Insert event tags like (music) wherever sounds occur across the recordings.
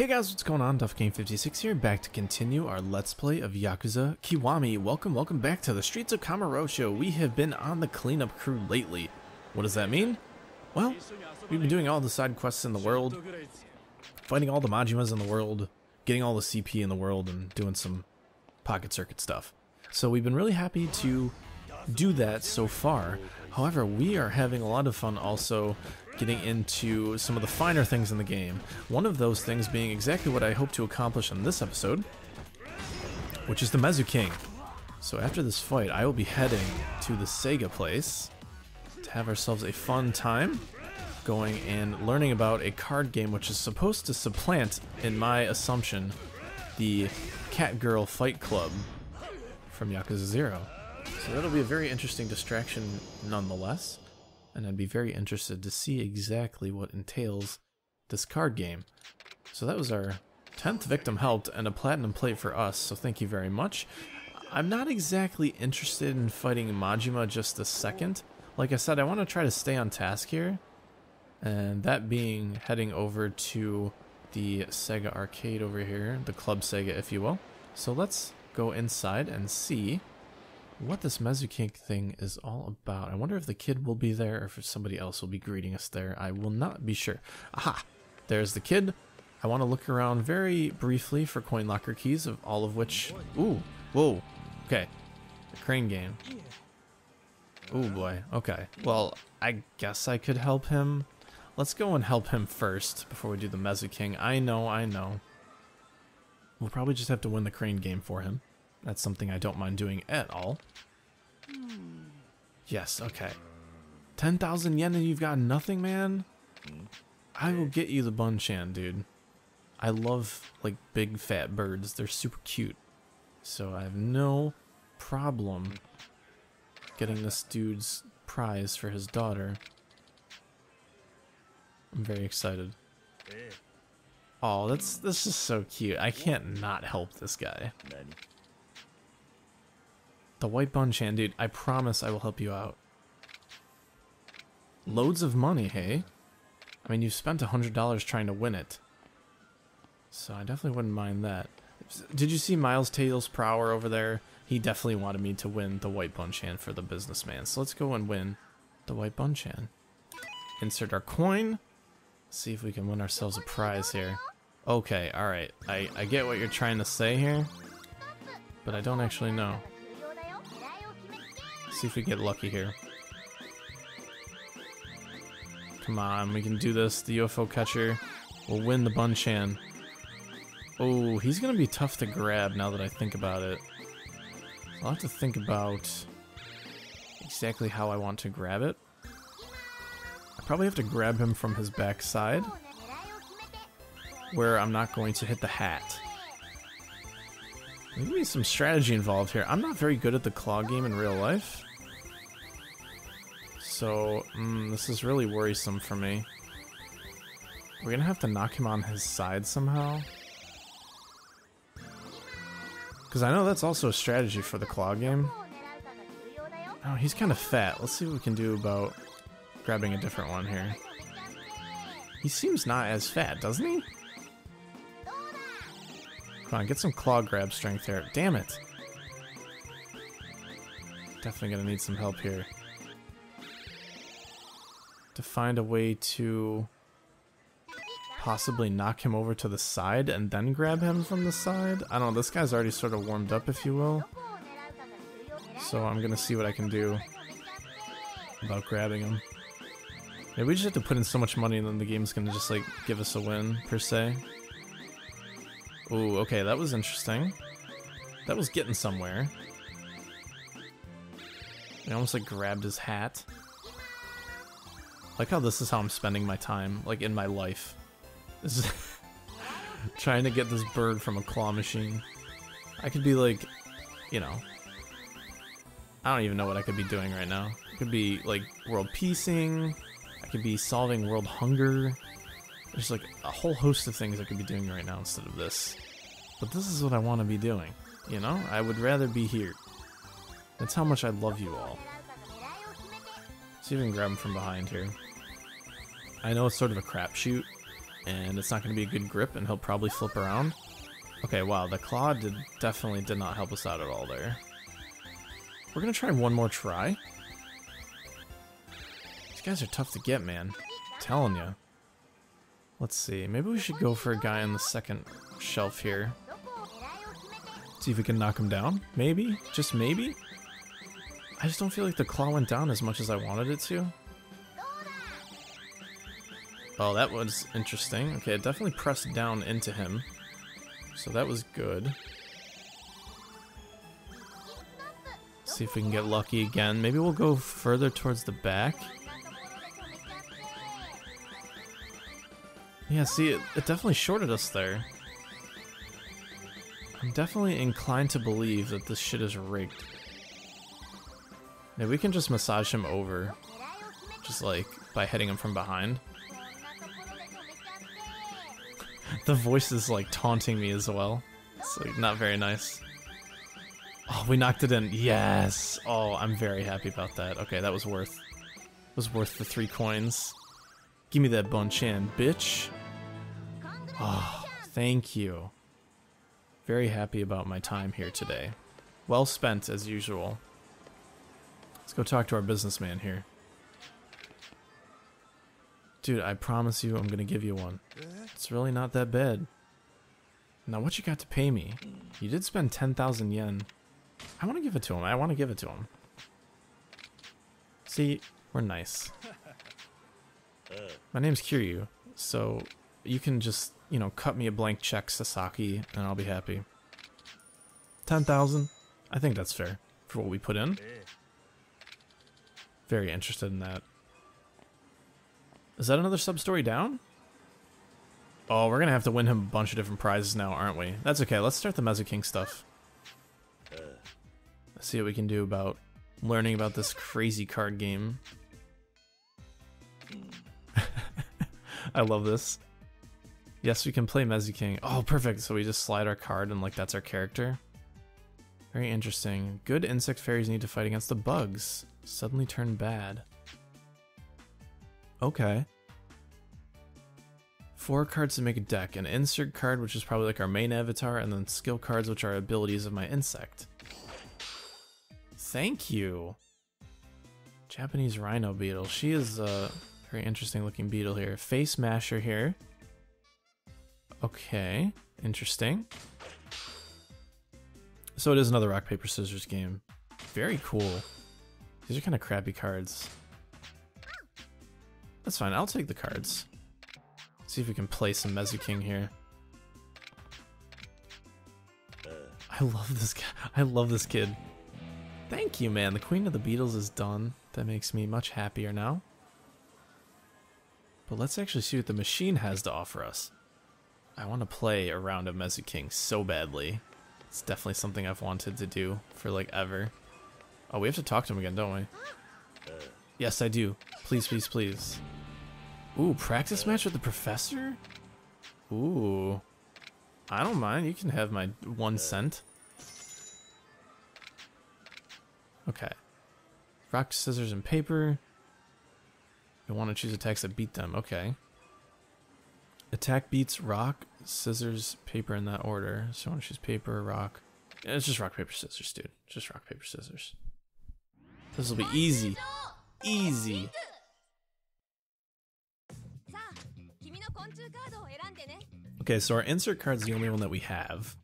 Hey guys, what's going on? DuffKing56 here, back to continue our Let's Play of Yakuza Kiwami. Welcome, welcome back to the Streets of Kamurocho. We have been on the cleanup crew lately. What does that mean? Well, we've been doing all the side quests in the world, fighting all the Majimas in the world, getting all the CP in the world, and doing some pocket circuit stuff. So we've been really happy to do that so far. However, we are having a lot of fun also getting into some of the finer things in the game. One of those things being exactly what I hope to accomplish in this episode, which is the MesuKing. So after this fight, I will be heading to the Sega place to have ourselves a fun time going and learning about a card game which is supposed to supplant, in my assumption, the Cat Girl Fight Club from Yakuza 0. So that'll be a very interesting distraction nonetheless and I'd be very interested to see exactly what entails this card game. So that was our 10th victim helped and a platinum plate for us, so thank you very much. I'm not exactly interested in fighting Majima just a second. Like I said, I want to try to stay on task here, and that being heading over to the Sega arcade over here, the Club Sega if you will. So let's go inside and see what this MesuKing thing is all about. I wonder if the kid will be there or if somebody else will be greeting us there. I will not be sure. Aha! There's the kid. I want to look around very briefly for coin locker keys, of all of which... Ooh, whoa. Okay. The crane game. Oh boy, okay. Well, I guess I could help him. Let's go and help him first before we do the MesuKing. I know, I know. We'll probably just have to win the crane game for him. That's something I don't mind doing at all. Yes, okay. 10,000 yen and you've got nothing, man? I will get you the Bunchan, dude. I love, like, big fat birds. They're super cute. So I have no problem getting this dude's prize for his daughter. I'm very excited. Oh, that's that's just so cute. I can't not help this guy. The white Bunchan, dude, I promise I will help you out. Loads of money, hey? I mean, you spent a $100 trying to win it. So I definitely wouldn't mind that. Did you see Miles Tails Prower over there? He definitely wanted me to win the white Bunchan for the businessman. So let's go and win the white Bunchan. Insert our coin. See if we can win ourselves a prize here. Okay, alright. I, I get what you're trying to say here. But I don't actually know. See if we get lucky here. Come on, we can do this. The UFO catcher will win the Bunchan. Oh, he's going to be tough to grab now that I think about it. I'll have to think about exactly how I want to grab it. I probably have to grab him from his backside, where I'm not going to hit the hat. There's be some strategy involved here. I'm not very good at the claw game in real life. So, mm, this is really worrisome for me. We're gonna have to knock him on his side somehow. Because I know that's also a strategy for the claw game. Oh, he's kind of fat. Let's see what we can do about grabbing a different one here. He seems not as fat, doesn't he? Come on, get some claw grab strength there. Damn it. Definitely gonna need some help here. To find a way to possibly knock him over to the side and then grab him from the side. I don't know, this guy's already sort of warmed up, if you will. So I'm gonna see what I can do about grabbing him. Yeah, we just have to put in so much money and then the game's gonna just like give us a win, per se. Ooh, okay, that was interesting. That was getting somewhere. I almost like grabbed his hat. Like how this is how I'm spending my time, like in my life. (laughs) Trying to get this bird from a claw machine. I could be like, you know, I don't even know what I could be doing right now. I could be like world peacing. I could be solving world hunger. There's like a whole host of things I could be doing right now instead of this. But this is what I want to be doing. You know, I would rather be here. That's how much I love you all. See if we can grab him from behind here. I know it's sort of a crapshoot, And it's not going to be a good grip, and he'll probably flip around. Okay, wow, the claw did definitely did not help us out at all there. We're going to try one more try. These guys are tough to get, man. I'm telling you. Let's see, maybe we should go for a guy on the second shelf here. See if we can knock him down. Maybe, just maybe. I just don't feel like the claw went down as much as I wanted it to. Oh, that was interesting. Okay, it definitely pressed down into him. So that was good. See if we can get lucky again. Maybe we'll go further towards the back. Yeah, see, it, it definitely shorted us there. I'm definitely inclined to believe that this shit is rigged. Maybe we can just massage him over. Just like, by hitting him from behind. The voice is like taunting me as well. It's like not very nice. Oh, we knocked it in. Yes. Oh, I'm very happy about that. Okay, that was worth was worth the three coins. Give me that Bonchan, bitch. Oh, thank you. Very happy about my time here today. Well spent as usual. Let's go talk to our businessman here. Dude, I promise you I'm gonna give you one. It's really not that bad. Now what you got to pay me? You did spend 10,000 yen. I want to give it to him. I want to give it to him. See, we're nice. (laughs) My name's Kiryu, so you can just, you know, cut me a blank check, Sasaki, and I'll be happy. 10,000? I think that's fair for what we put in. Very interested in that. Is that another sub-story down? Oh, we're gonna have to win him a bunch of different prizes now, aren't we? That's okay, let's start the MesuKing stuff. Let's see what we can do about learning about this crazy card game. (laughs) I love this. Yes, we can play MesuKing. Oh, perfect. So we just slide our card and like that's our character. Very interesting. Good insect fairies need to fight against the bugs. Suddenly turn bad. Okay. Four cards to make a deck. An insert card, which is probably like our main avatar, and then skill cards, which are abilities of my insect. Thank you. Japanese rhino beetle. She is a very interesting looking beetle here. Face masher here. Okay, interesting. So it is another rock, paper, scissors game. Very cool. These are kind of crappy cards. That's fine, I'll take the cards. See if we can play some MesuKing here. Uh. I love this guy. I love this kid. Thank you, man. The Queen of the Beetles is done. That makes me much happier now. But let's actually see what the machine has to offer us. I want to play a round of MesuKing so badly. It's definitely something I've wanted to do for like ever. Oh, we have to talk to him again, don't we? Uh. Yes, I do. Please, please, please. Ooh, practice match with the professor? Ooh. I don't mind. You can have my one cent. Okay. Rock, scissors, and paper. You want to choose attacks that beat them. Okay. Attack beats rock, scissors, paper in that order. So I want to choose paper, rock. Yeah, it's just rock, paper, scissors, dude. Just rock, paper, scissors. This will be easy. Easy. Okay, so our insert card's the only one that we have.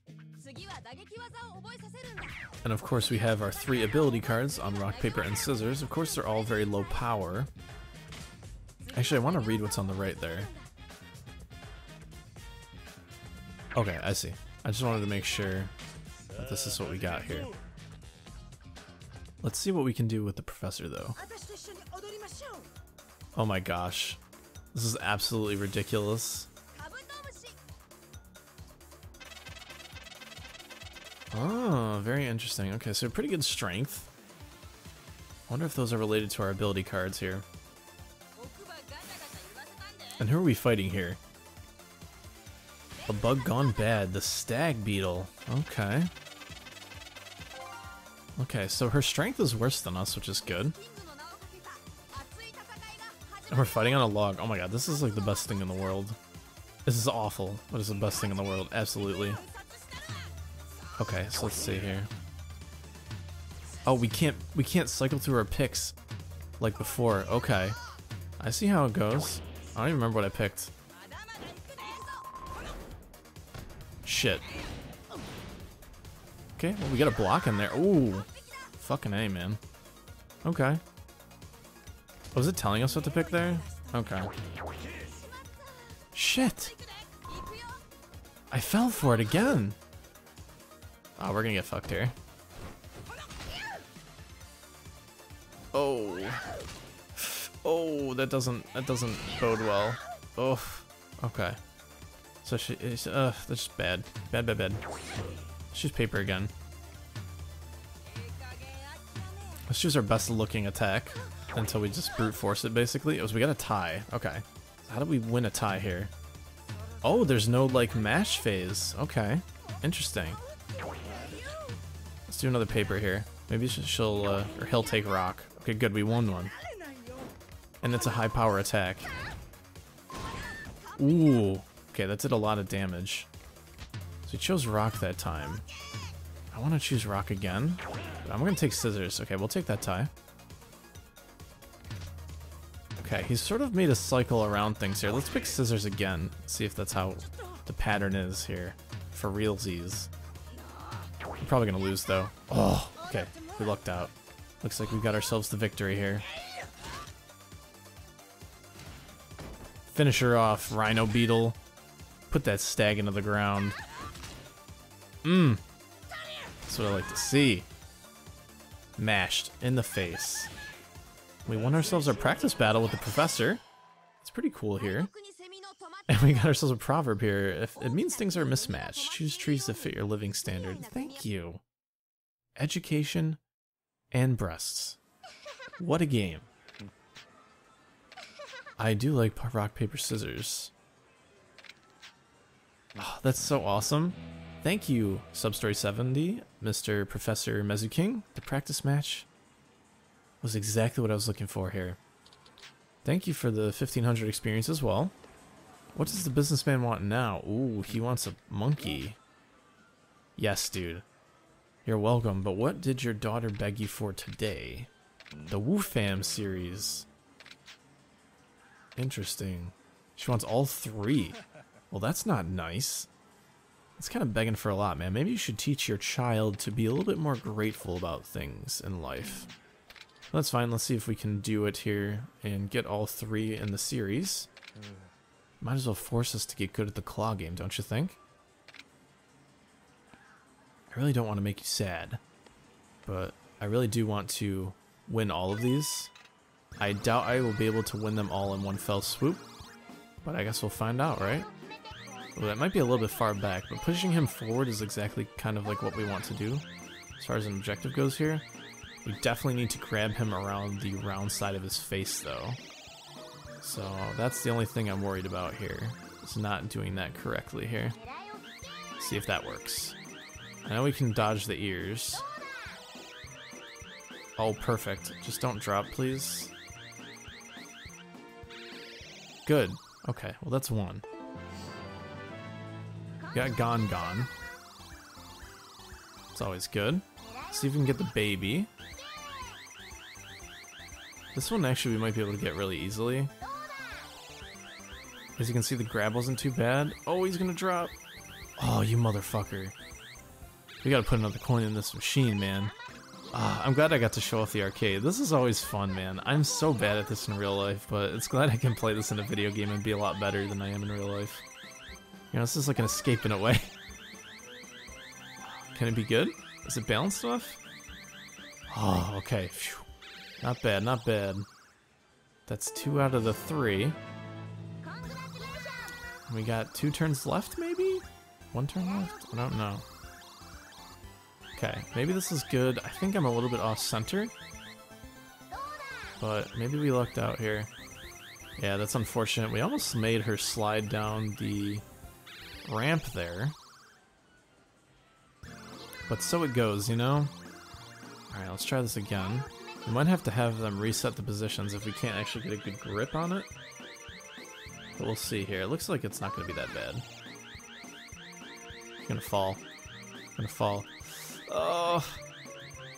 And of course we have our three ability cards on rock, paper, and scissors. Of course they're all very low power. Actually, I want to read what's on the right there. Okay, I see. I just wanted to make sure that this is what we got here. Let's see what we can do with the professor, though. Oh my gosh. This is absolutely ridiculous. Oh, very interesting. Okay, so pretty good strength. I wonder if those are related to our ability cards here. And who are we fighting here? A bug gone bad, the stag beetle. Okay. Okay, so her strength is worse than us, which is good. We're fighting on a log. Oh my god, this is like the best thing in the world. This is awful, but it's the best thing in the world. Absolutely. Okay, so let's see here. Oh, we can't we can't cycle through our picks like before. Okay. I see how it goes. I don't even remember what I picked. Shit. Okay, well we got a block in there. Ooh. Fucking A, man. Okay. Was it telling us what to pick there? Okay. Shit! I fell for it again! Oh, we're gonna get fucked here. Oh. Oh, that doesn't that doesn't bode well. Oh. Okay. So she is uh that's bad. Bad bad bad. Let's paper again. Let's choose our best looking attack until we just brute force it basically. It was we got a tie. Okay. How do we win a tie here? Oh, there's no like mash phase. Okay. Interesting. Let's do another paper here. Maybe she'll uh, or he'll take rock. Okay, good. We won one. And it's a high power attack. Ooh. Okay, that did a lot of damage. So he chose rock that time. I want to choose rock again. I'm going to take scissors. Okay, we'll take that tie. Okay, he's sort of made a cycle around things here. Let's pick scissors again. See if that's how the pattern is here. For realsies. We're probably to lose, though. Oh, okay. We lucked out. Looks like we got ourselves the victory here. Finish her off, Rhino Beetle. Put that stag into the ground. Mmm. That's what I like to see. Mashed in the face. We won ourselves our practice battle with the professor. It's pretty cool here. (laughs) And we got ourselves a proverb here. If it means things are mismatched, choose trees that fit your living standard. Thank you. Education and breasts. What a game. I do like rock, paper, scissors. Oh, that's so awesome. Thank you, Substory70, Mr. Professor MesuKing. The practice match was exactly what I was looking for here. Thank you for the 1500 experience as well. What does the businessman want now? Ooh, he wants a monkey. Yes, dude. You're welcome, but what did your daughter beg you for today? The Wu Fam series. Interesting. She wants all three. Well, that's not nice. It's kind of begging for a lot, man. Maybe you should teach your child to be a little bit more grateful about things in life. That's fine. Let's see if we can do it here and get all three in the series. Might as well force us to get good at the claw game, don't you think? I really don't want to make you sad, but I really do want to win all of these. I doubt I will be able to win them all in one fell swoop, but I guess we'll find out, right? Well, that might be a little bit far back, but pushing him forward is exactly kind of like what we want to do. As far as an objective goes here, we definitely need to grab him around the round side of his face, though. So that's the only thing I'm worried about here. Is not doing that correctly here. see if that works. I know we can dodge the ears. Oh, perfect. Just don't drop, please. Good. Okay, well that's one. Got Gone Gone. It's always good. See if we can get the baby. This one actually we might be able to get really easily. As you can see, the grab wasn't too bad. Oh, he's gonna drop. Oh, you motherfucker. We gotta put another coin in this machine, man. Uh, I'm glad I got to show off the arcade. This is always fun, man. I'm so bad at this in real life, but it's glad I can play this in a video game and be a lot better than I am in real life. You know, this is like an escape in a way. (laughs) Can it be good? Is it balanced enough? Oh, okay. Phew. Not bad, not bad. That's two out of the three. We got two turns left, maybe? One turn left? I don't know. Okay, maybe this is good. I think I'm a little bit off center. But maybe we lucked out here. Yeah, that's unfortunate. We almost made her slide down the ramp there. But so it goes, you know? Alright, let's try this again. We might have to have them reset the positions if we can't actually get a good grip on it. But we'll see here. It looks like it's not going to be that bad. Gonna fall. Gonna fall. Oh.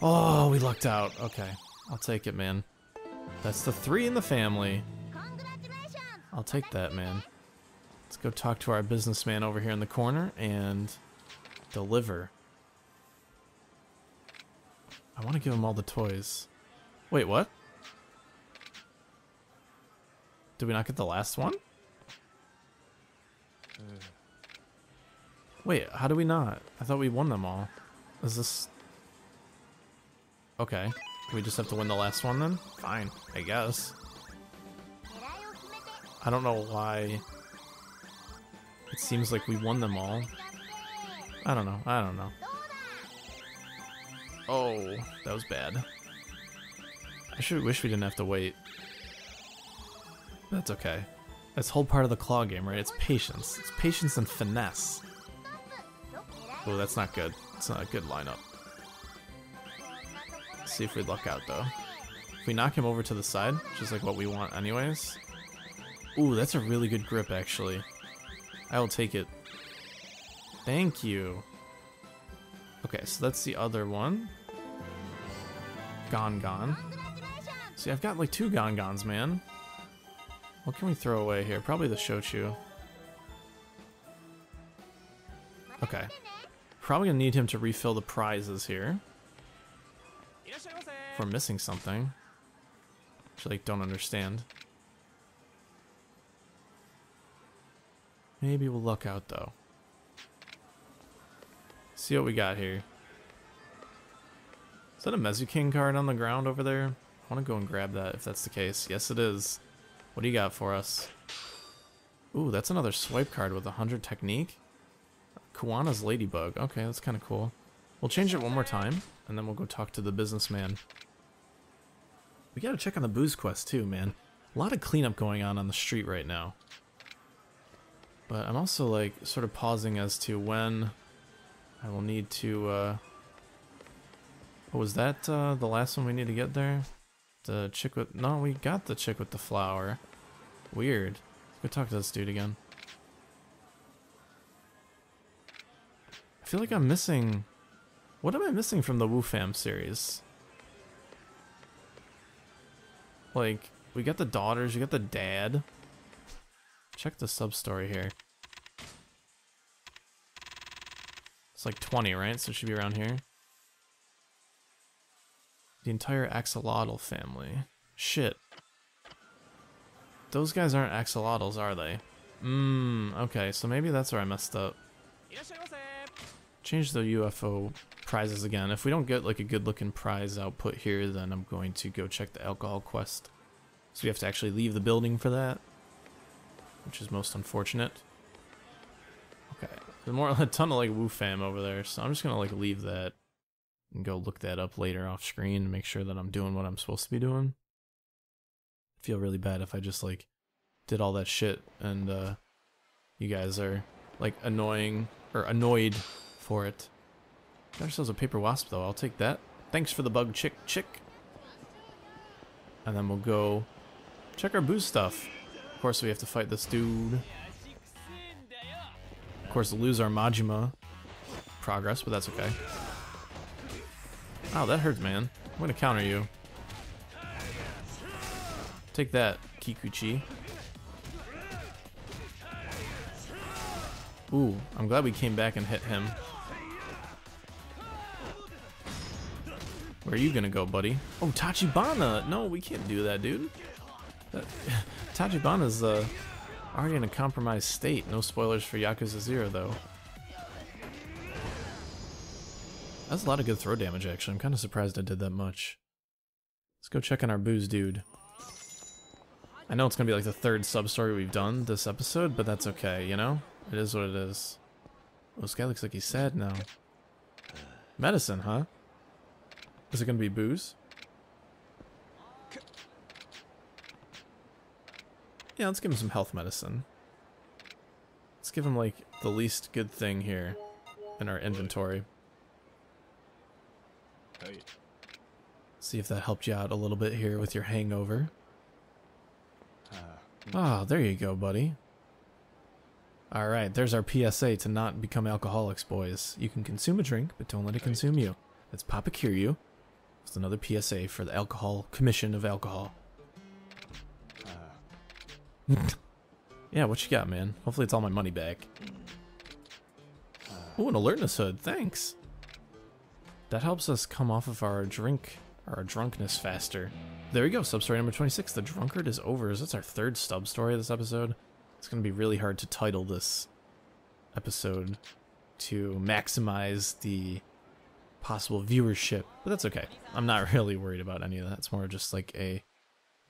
Oh, we lucked out. Okay. I'll take it, man. That's the three in the family. I'll take that, man. Let's go talk to our businessman over here in the corner and deliver. I want to give him all the toys. Wait, what? Did we not get the last one? Wait, how do we not? I thought we won them all. Is this... Okay. We just have to win the last one then? Fine, I guess. I don't know why it seems like we won them all. I don't know, I don't know. Oh, that was bad. I should wish we didn't have to wait. That's okay. That's whole part of the claw game, right? It's patience. It's patience and finesse. Oh, that's not good. It's not a good lineup. Let's see if we luck out, though. If we knock him over to the side, which is like what we want anyways. Ooh, that's a really good grip, actually. I will take it. Thank you. Okay, so that's the other one. Gone Gone. See, I've got like two Gone Gons, man. What can we throw away here? Probably the Shochu. Okay. Probably gonna need him to refill the prizes here. If we're missing something. Which I like, don't understand. Maybe we'll luck out though. See what we got here. Is that a MesuKing card on the ground over there? I want to go and grab that if that's the case. Yes, it is. What do you got for us? Ooh, that's another swipe card with 100 technique. Kuwana's Ladybug. Okay, that's kind of cool. We'll change it one more time, and then we'll go talk to the businessman. We gotta check on the booze quest too, man. A lot of cleanup going on on the street right now. But I'm also like sort of pausing as to when I will need to uh oh, was that uh, the last one we need to get there? The chick with no, we got the chick with the flower. Weird. Let's go talk to this dude again. I feel like I'm missing what am I missing from the Wu Fam series? Like, we got the daughters, you got the dad. Check the sub story here. It's like 20, right? So it should be around here. The entire axolotl family. Shit. Those guys aren't axolotls, are they? Mmm, okay, so maybe that's where I messed up. Change the UFO prizes again. If we don't get like a good looking prize output here, then I'm going to go check the alcohol quest. So we have to actually leave the building for that which is most unfortunate. Okay, there's more (laughs) a ton of like Wu Fam over there, so I'm just gonna like leave that and go look that up later off screen and make sure that I'm doing what I'm supposed to be doing. I feel really bad if I just like did all that shit and uh, you guys are like annoying or annoyed for it. Got ourselves a paper wasp though. I'll take that. Thanks for the bug chick chick. And then we'll go check our booze stuff. Of course, we have to fight this dude. Of course, lose our Majima progress, but that's okay. Oh, that hurts, man. I'm gonna counter you. Take that, Kikuchi. Ooh, I'm glad we came back and hit him. Where are you gonna go, buddy? Oh, Tachibana! No, we can't do that, dude. (laughs) Tachibana's uh, already in a compromised state. No spoilers for Yakuza 0, though. That's a lot of good throw damage, actually. I'm kind of surprised I did that much. Let's go check on our booze dude. I know it's going to be like the third sub-story we've done this episode, but that's okay, you know? It is what it is. Oh, this guy looks like he's sad now. Medicine, huh? Is it going to be booze? Yeah, let's give him some health medicine. Let's give him, like, the least good thing here in our inventory. See if that helped you out a little bit here with your hangover. Uh, ah, oh, there you go, buddy. All right, there's our PSA to not become alcoholics, boys. You can consume a drink, but don't let it consume you. That's Papa Cure You. It's another PSA for the Alcohol Commission of Alcohol. Uh. (laughs) yeah, what you got, man? Hopefully it's all my money back. Oh, an alertness hood. Thanks. That helps us come off of our drink, our drunkenness faster. There we go, sub-story number 26. The drunkard is over. That's our third sub-story of this episode. It's going to be really hard to title this episode to maximize the possible viewership, but that's okay. I'm not (laughs) really worried about any of that. It's more just like a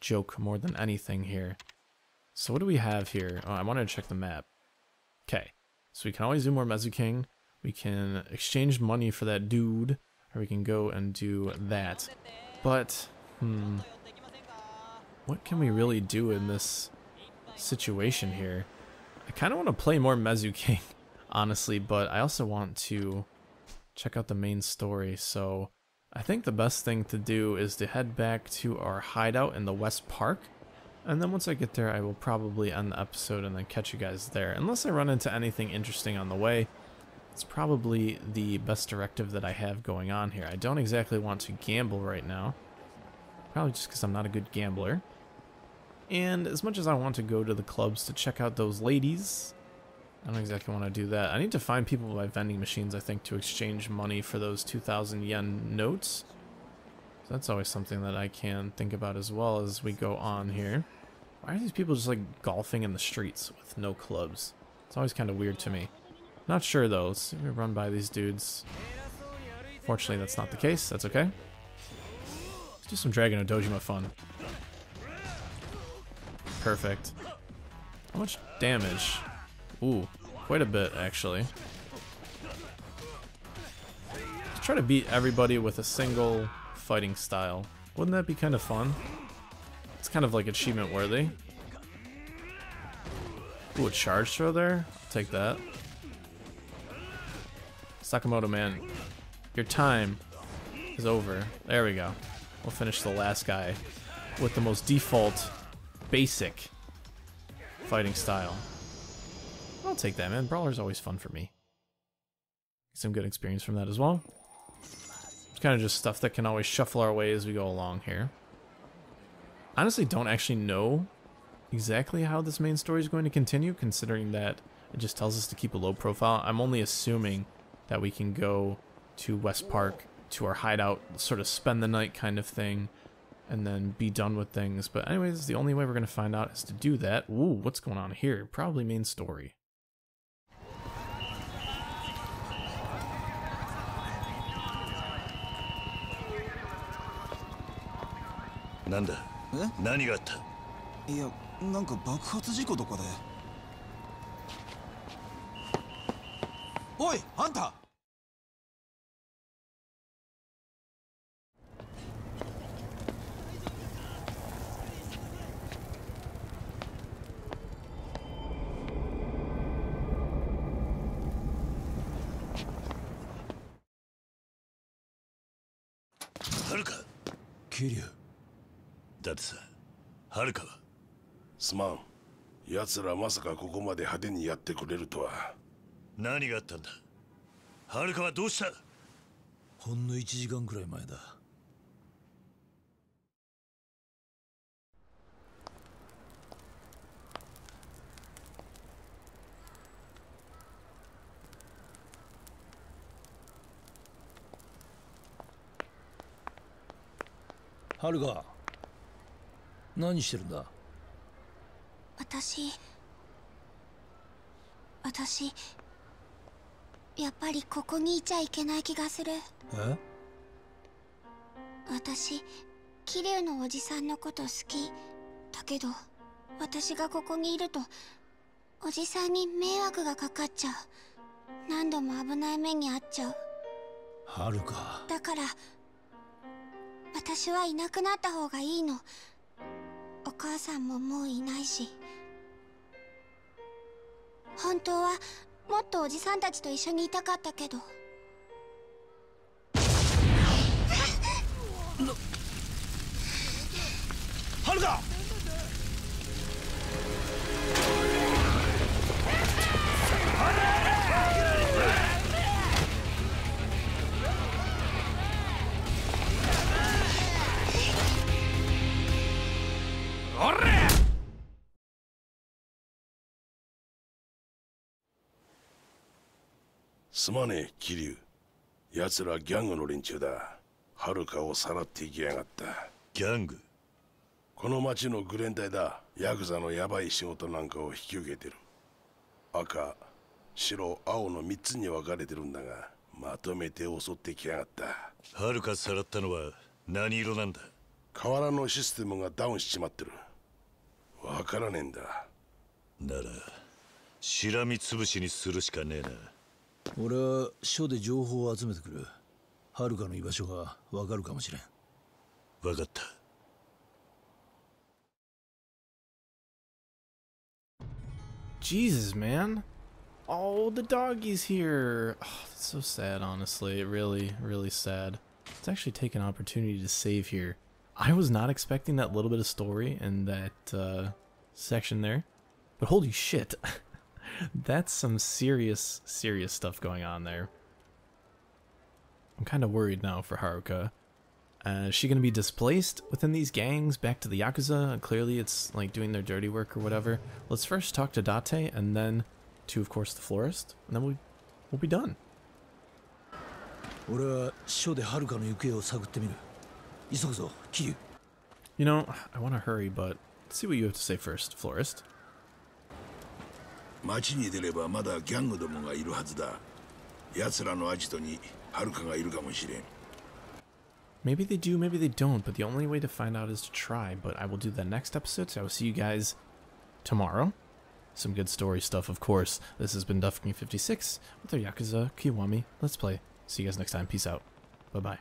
joke more than anything here. So what do we have here? Oh, I wanted to check the map. Okay, so we can always do more MesuKing. We can exchange money for that dude, or we can go and do that. But, hmm, what can we really do in this situation here? I kind of want to play more MesuKing, (laughs) honestly, but I also want to check out the main story. So I think the best thing to do is to head back to our hideout in the West Park. And then once I get there, I will probably end the episode and then catch you guys there. Unless I run into anything interesting on the way. It's probably the best directive that I have going on here. I don't exactly want to gamble right now. Probably just because I'm not a good gambler. And as much as I want to go to the clubs to check out those ladies, I don't exactly want to do that. I need to find people by vending machines, I think, to exchange money for those 2,000 yen notes. So that's always something that I can think about as well as we go on here. Why are these people just like golfing in the streets with no clubs? It's always kind of weird to me. Not sure though. Let's run by these dudes. Fortunately, that's not the case. That's okay. Let's do some Dragon Dojima fun. Perfect. How much damage? Ooh, quite a bit, actually. Let's try to beat everybody with a single fighting style. Wouldn't that be kind of fun? It's kind of like achievement worthy. Ooh, a charge throw there? I'll take that. Sakamoto, man. Your time is over. There we go. We'll finish the last guy with the most default, basic fighting style. I'll take that, man. Brawler's always fun for me. Some good experience from that as well. It's kind of just stuff that can always shuffle our way as we go along here. Honestly, don't actually know exactly how this main story is going to continue, considering that it just tells us to keep a low profile. I'm only assuming that we can go to West Park, to our hideout, sort of spend the night kind of thing, and then be done with things. But anyways, the only way we're going to find out is to do that. Ooh, what's going on here? Probably main story. なんだえ何があったいやなんか爆発事故とかでおいあんた 奴らまさかここまで派手にやってくれるとは。何があったんだ？はるかはどうした？ほんの1時間くらい前だ。はるか何してるんだ？私私やっぱりここにいちゃいけない気がする。え？私桐生のおじさんのこと好き。だけど私がここにいるとおじさんに迷惑がかかっちゃう。何度も危ない目に遭っちゃう。はるか。だから私はいなくなった方がいいの。お母さんももういないし本当はもっとおじさんたちと一緒にいたかったけど。はるかすまねえ桐生。奴らギャングの連中だ。はるかをさらっていきやがった。ギャング？この町のグレン隊だ。ヤクザのヤバい仕事なんかを引き受けてる。赤白青の3つに分かれてるんだがまとめて襲ってきやがった。はるかさらったのは何色なんだ？河原のシステムがダウンしちまってる。わからねえんだ。ならしらみつぶしにするしかねえな俺は署で情報を集めてくるはるかの居場所がわかるかもしれん分かった Jesus, man. Oh, the doggy's here. Oh, that's so sad, honestly. Really, really sad. Let's actually take an opportunity to save here. I was not expecting that little bit of story in that uh, section there. But holy shit. (laughs) That's some serious, serious stuff going on there. I'm kind of worried now for Haruka. Uh, is she going to be displaced within these gangs back to the Yakuza? Clearly it's like doing their dirty work or whatever. Let's first talk to Date and then to, of course, the florist. And then we, we'll be done. 俺は署ではるかの行方を探ってみる急ぐぞ桐生 You know, I want to hurry, but let's see what you have to say first, florist. 町に出ればまだギャングどもがいるはずだ奴らのアジトにはるかがいるかもしれん Maybe they do, maybe they don't, but the only way to find out is to try. But I will do that next episode, so I will see you guys tomorrow. Some good story stuff, of course. This has been Duffking56 with our Yakuza Kiwami Let's Play. See you guys next time. Peace out. Bye bye.